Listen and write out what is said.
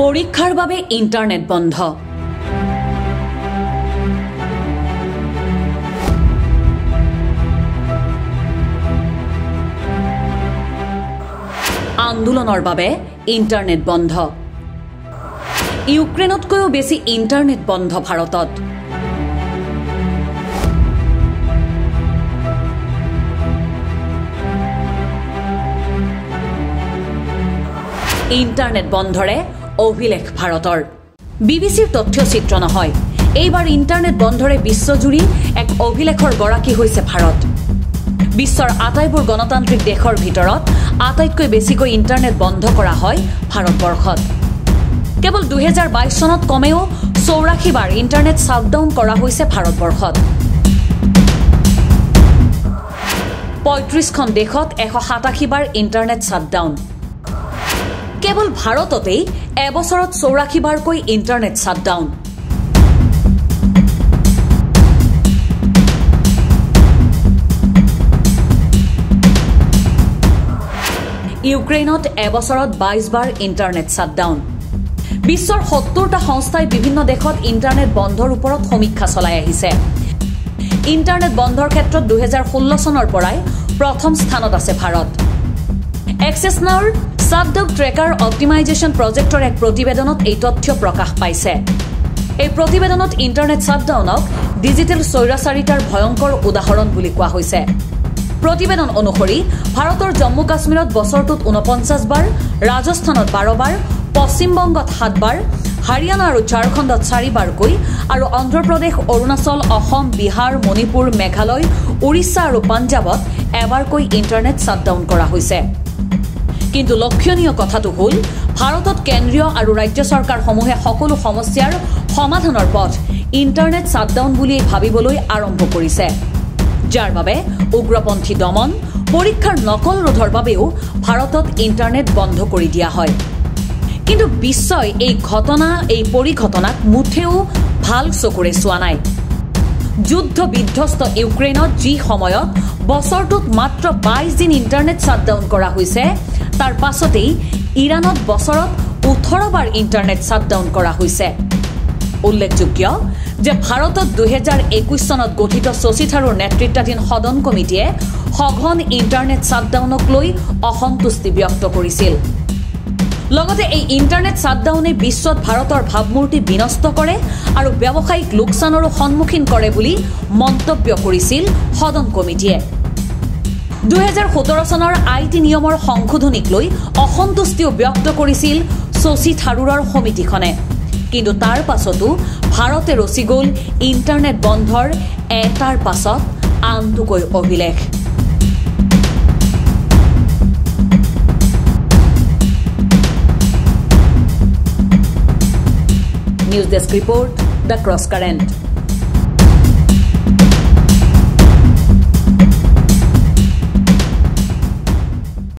পৰীক্ষাৰ বাবে ইণ্টাৰনেট বন্ধ। আন্দোলনৰ বাবে ইণ্টাৰনেট বন্ধ। ইউক্ৰেইনতকৈও বেছি ইণ্টাৰনেট বন্ধ ভাৰতত। ইণ্টাৰনেট বন্ধৰে অভিলেখ ভাৰতৰ। বি বি চিৰ তথ্যচিত্ৰ নহয়। এইবাৰ ইণ্টাৰনেট বন্ধৰে বিশ্বজুৰি এক অভিলেখৰ গৰাকী হৈছে ভাৰত। বিশ্বৰ আটাইবোৰ গণতান্ত্ৰিক দেশৰ ভিতৰত আটাইতকৈ বেছিকৈ ইণ্টাৰনেট বন্ধ কৰা হয় ভাৰতবৰ্ষত। কেৱল দুহেজাৰ বাইছ চনত কমেও চৌৰাশী বাৰ ইণ্টাৰনেট শ্বাটডাউন কৰা হৈছে ভাৰতবৰ্ষত। পঁয়ত্ৰিছখন দেশত এশ সাতাশী বাৰ ইণ্টাৰনেট শ্বাটডাউন। কেৱল ভাৰততেই এবছৰত চৌৰাশী বাৰকৈ ইণ্টাৰনেট শ্বাটডাউন। ইউক্ৰেইনত এবছৰত বাইছ বাৰ ইণ্টাৰনেট শ্বাটডাউন। বিশ্বৰ সত্তৰটা সংস্থাই বিভিন্ন দেশত ইণ্টাৰনেট বন্ধৰ ওপৰত সমীক্ষা চলাই আহিছে। ইণ্টাৰনেট বন্ধৰ ক্ষেত্ৰত দুহেজাৰ ষোল্ল চনৰ পৰাই প্ৰথম স্থানত আছে ভাৰত। এক্সেছ নাওৰ শ্বাটডাউন ট্ৰেকাৰ অপ্টিমাইজেশ্যন প্ৰজেক্টৰ এক প্ৰতিবেদনত এই তথ্য প্ৰকাশ পাইছে। এই প্ৰতিবেদনত ইণ্টাৰনেট শ্বাটডাউনক ডিজিটেল স্বৈৰাচাৰিতাৰ ভয়ংকৰ উদাহৰণ বুলি কোৱা হৈছে। প্ৰতিবেদন অনুসৰি ভাৰতৰ জম্মু কাশ্মীৰত বছৰটোত ঊনপঞ্চাছ বাৰ ৰাজস্থানত বাৰ বাৰ পশ্চিমবংগত সাতবাৰ হাৰিয়ানা আৰু ঝাৰখণ্ডত চাৰিবাৰকৈ আৰু অন্ধ্ৰপ্ৰদেশ অৰুণাচল অসম বিহাৰ মণিপুৰ মেঘালয় উৰিষ্যা আৰু পাঞ্জাৱত এবাৰকৈ ইণ্টাৰনেট শ্বাটডাউন কৰা হৈছে। কিন্তু লক্ষণীয় কথাটো হ'ল ভাৰতত কেন্দ্ৰীয় আৰু ৰাজ্য চৰকাৰসমূহে সকলো সমস্যাৰ সমাধানৰ পথ ইণ্টাৰনেট শ্বাটডাউন বুলিয়েই ভাবিবলৈ আৰম্ভ কৰিছে। যাৰ বাবে উগ্ৰপন্থী দমন পৰীক্ষাৰ নকল ৰোধৰ বাবেও ভাৰতত ইণ্টাৰনেট বন্ধ কৰি দিয়া হয়। কিন্তু বিশ্বই এই ঘটনা এই পৰিঘটনাক মুঠেও ভাল চকুৰে চোৱা নাই। যুদ্ধ বিধ্বস্ত ইউক্ৰেইনত যি সময়ত বছৰটোত মাত্ৰ বাইছ দিন ইণ্টাৰনেট শ্বাটডাউন কৰা হৈছে তাৰ পাছতেই ইৰাণত বছৰত ওঠৰ বাৰ ইণ্টাৰনেট শ্বাটডাউন কৰা হৈছে। উল্লেখযোগ্য যে ভাৰতত দুহেজাৰ একৈছ চনত গঠিত শশী থাৰুৰ নেতৃত্বাধীন সদন কমিটিয়ে সঘন ইণ্টাৰনেট শ্বাটডাউনক লৈ অসন্তুষ্টি ব্যক্ত কৰিছিল। লগতে এই ইণ্টাৰনেট শ্বাটডাউনে বিশ্বত ভাৰতৰ ভাৱমূৰ্তি বিনষ্ট কৰে আৰু ব্যৱসায়িক লোকচানৰো সন্মুখীন কৰে বুলি মন্তব্য কৰিছিল সদন কমিটিয়ে। দুহেজাৰ সোতৰ চনৰ আই টি নিয়মৰ সংশোধনীক লৈ অসন্তুষ্টিও ব্যক্ত কৰিছিল শশী থাৰুৰৰ সমিতিখনে। কিন্তু তাৰ পাছতো ভাৰতে ৰচি গ'ল ইণ্টাৰনেট বন্ধৰ এটাৰ পাছত আনটোকৈ অভিলেখ। News desk report the cross current.